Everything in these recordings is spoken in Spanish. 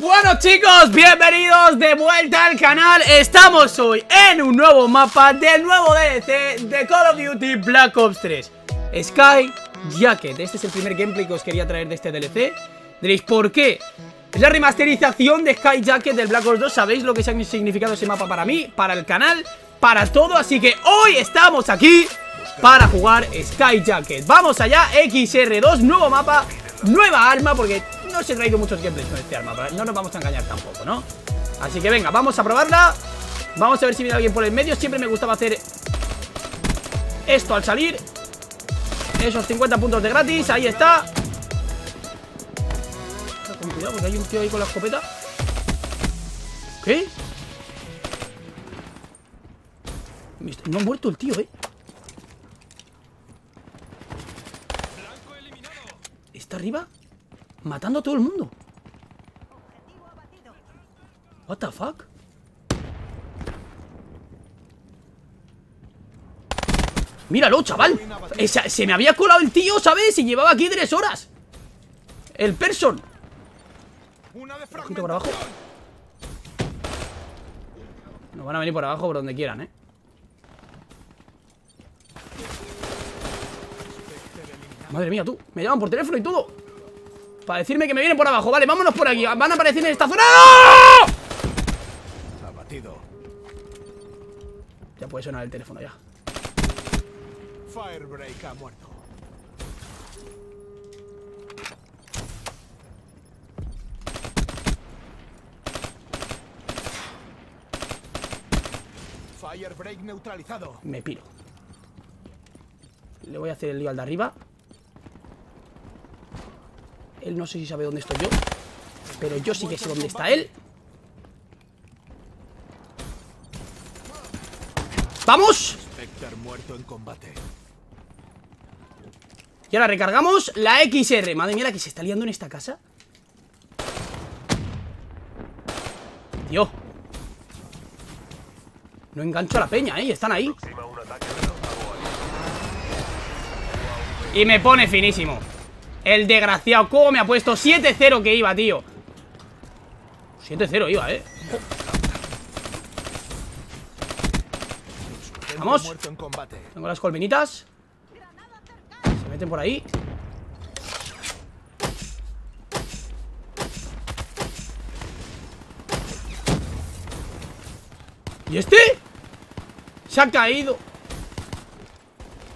Bueno chicos, bienvenidos de vuelta al canal Estamos hoy en un nuevo mapa del nuevo DLC de Call of Duty Black Ops 3 Sky Jacket, este es el primer gameplay que os quería traer de este DLC Diréis, ¿por qué? Es la remasterización de Sky Jacket del Black Ops 2 ¿Sabéis lo que ha significado ese mapa para mí? Para el canal, para todo Así que hoy estamos aquí para jugar Sky Jacket Vamos allá, XR2, nuevo mapa, nueva arma Porque no os he traído muchos gameplays con este arma No nos vamos a engañar tampoco, ¿no? Así que venga, vamos a probarla Vamos a ver si viene alguien por el medio Siempre me gustaba hacer esto al salir Esos 50 puntos de gratis, ahí está Con cuidado porque hay un tío ahí con la escopeta ¿Qué? No ha muerto el tío, ¿eh? ¿Está arriba? Matando a todo el mundo. What the fuck Míralo, chaval. Se me había colado el tío, ¿sabes? Y llevaba aquí tres horas. El person. Ojito por abajo. Nos van a venir por abajo por donde quieran, ¿eh? Madre mía, tú. Me llaman por teléfono y todo para decirme que me vienen por abajo. Vale, vámonos por aquí. Van a aparecer en esta zona. Abatido. Ya puede sonar el teléfono ya. Firebreak ha muerto. Firebreak neutralizado. Me piro. Le voy a hacer el lío al de arriba él no sé si sabe dónde estoy yo Pero yo sí que sé dónde está él. ¡Vamos! Y ahora recargamos la XR Madre mía la que se está liando en esta casa. Tío. No engancho a la peña, ¿eh? Están ahí. Y me pone finísimo el desgraciado, ¿cómo me ha puesto? 7-0 que iba, tío. 7-0 iba, eh. Vamos. Tengo las colmenitas Se meten por ahí. ¿Y este? Se ha caído.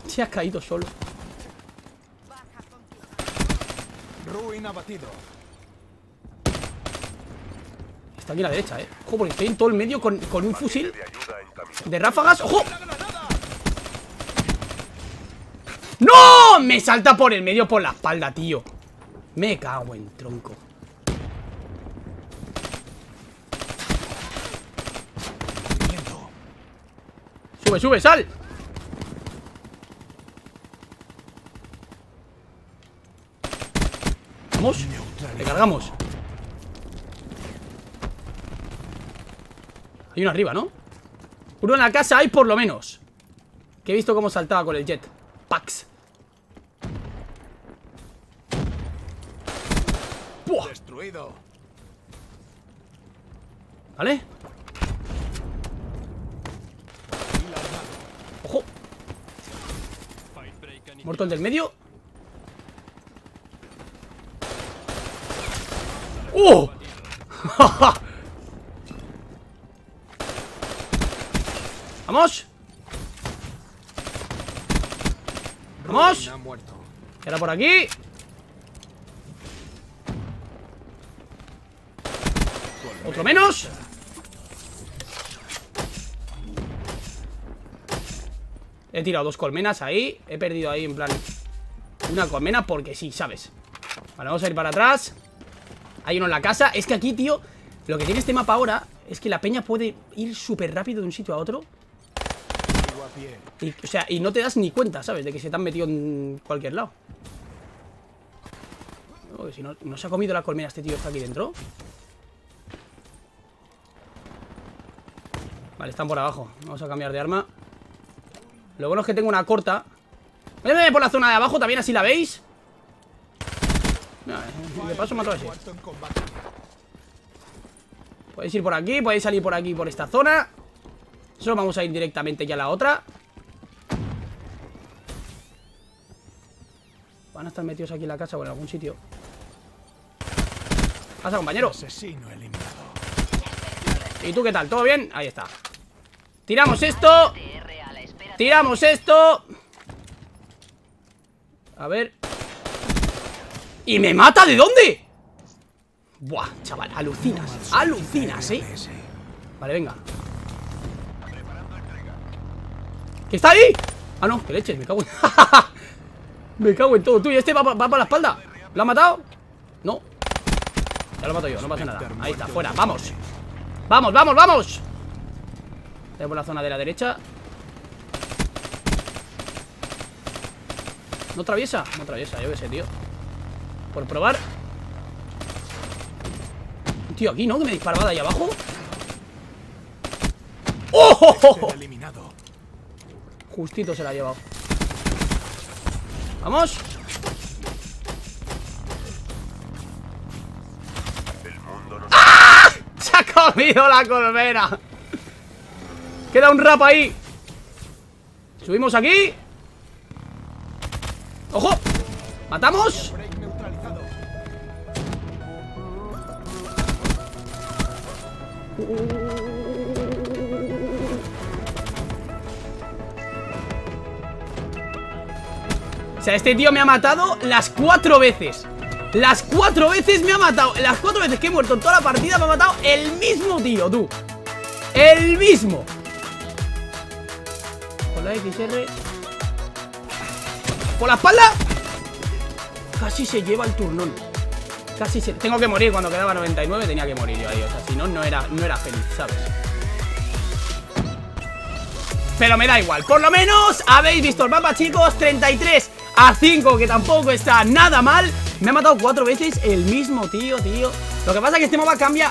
Se ha caído solo abatido. Está aquí a la derecha, eh. Ojo, porque estoy en todo el medio con, con un fusil de ráfagas. ¡Ojo! ¡No! Me salta por el medio por la espalda, tío. Me cago en tronco. Sube, sube, sal. Le cargamos. Hay uno arriba, ¿no? Uno en la casa hay por lo menos. Que he visto cómo saltaba con el jet. Pax. Destruido. ¿Vale? Ojo. Muerto el del medio ¡Oh! ¡Vamos! ¡Vamos! Ahora por aquí Otro menos He tirado dos colmenas ahí He perdido ahí en plan Una colmena porque sí, ¿sabes? Vale, vamos a ir para atrás hay uno en la casa. Es que aquí, tío Lo que tiene este mapa ahora Es que la peña puede ir súper rápido de un sitio a otro. O sea, y no te das ni cuenta, ¿sabes? De que se te han metido en cualquier lado. Si no, no se ha comido la colmena este tío está aquí dentro. Vale, están por abajo. Vamos a cambiar de arma. Lo bueno es que tengo una corta. Voy por la zona de abajo también, así la veis de paso mato a ese. Podéis ir por aquí, podéis salir por aquí, por esta zona. Solo vamos a ir directamente ya a la otra. Van a estar metidos aquí en la casa o en algún sitio Pasa, compañero. ¿Y tú qué tal? ¿Todo bien? Ahí está. Tiramos esto. Tiramos esto. A ver ¿Y me mata? ¿De dónde? Buah, chaval, alucinas Alucinas, ¿eh? Vale, venga ¿Qué está ahí? Ah, no, que leches, me cago en... me cago en todo Tú, ¿y este va, para la espalda? ¿Lo ha matado? No Ya lo mato yo, no pasa nada Ahí está, fuera, vamos Vamos, vamos, vamos Tenemos la zona de la derecha ¿No atraviesa? No atraviesa, yo qué sé, tío Por probar Tío, aquí, ¿no? Que me disparaba de ahí abajo ¡Oh! Justito se la ha llevado ¡Vamos! ¡Ah! ¡Se ha comido la colmena! Queda un rap ahí Subimos aquí ¡Ojo! ¿Matamos? O sea, este tío me ha matado las cuatro veces. Las cuatro veces me ha matado. Las cuatro veces que he muerto en toda la partida Me ha matado el mismo tío, tú. El mismo. Con la XR Por la espalda. Casi se lleva el turnón Casi se... Tengo que morir cuando quedaba 99 Tenía que morir yo ahí O sea, si no, no era, no era feliz, ¿sabes? Pero me da igual Por lo menos habéis visto el mapa, chicos 33 a 5, que tampoco está nada mal. Me ha matado cuatro veces el mismo tío, tío. Lo que pasa es que este mapa cambia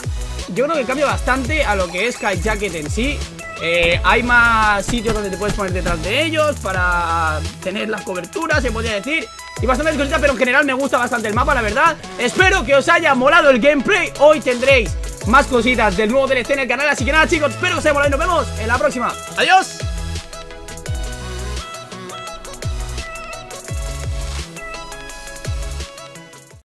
Yo creo que cambia bastante a lo que es Sky Jacket en sí. Eh, Hay más sitios donde te puedes poner detrás de ellos Para tener las coberturas, se podría decir y bastante cositas, pero en general me gusta bastante el mapa, la verdad. Espero que os haya molado el gameplay. Hoy tendréis más cositas del nuevo DLC en el canal Así que nada chicos, espero que os haya molado y nos vemos en la próxima. ¡Adiós!